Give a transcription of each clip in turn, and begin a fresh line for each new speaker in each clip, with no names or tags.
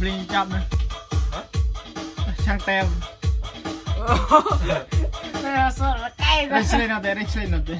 ភ្លេងចាប់ណាឆាំងតែ
Suara kayak
រេឆ្លេណត់ទេរេឆ្លេណត់ទេ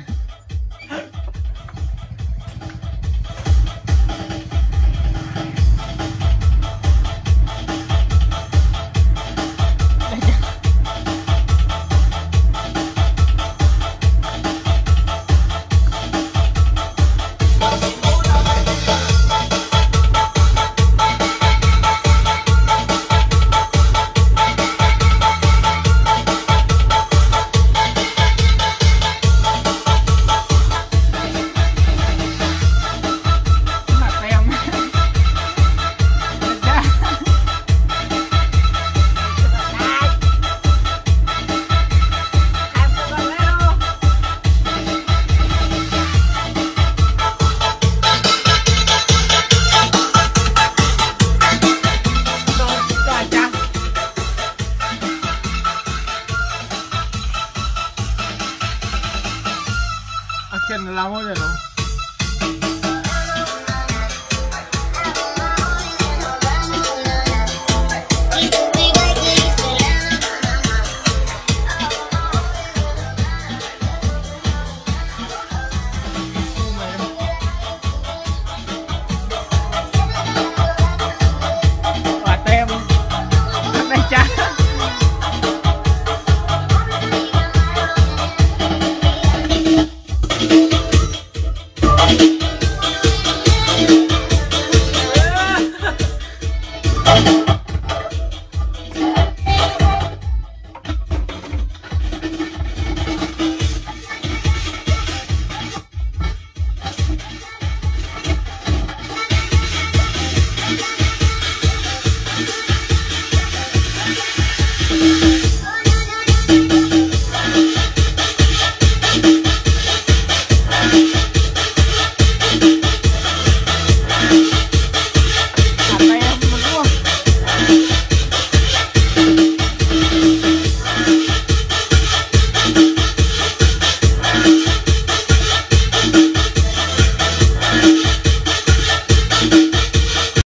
haciendo la modelo.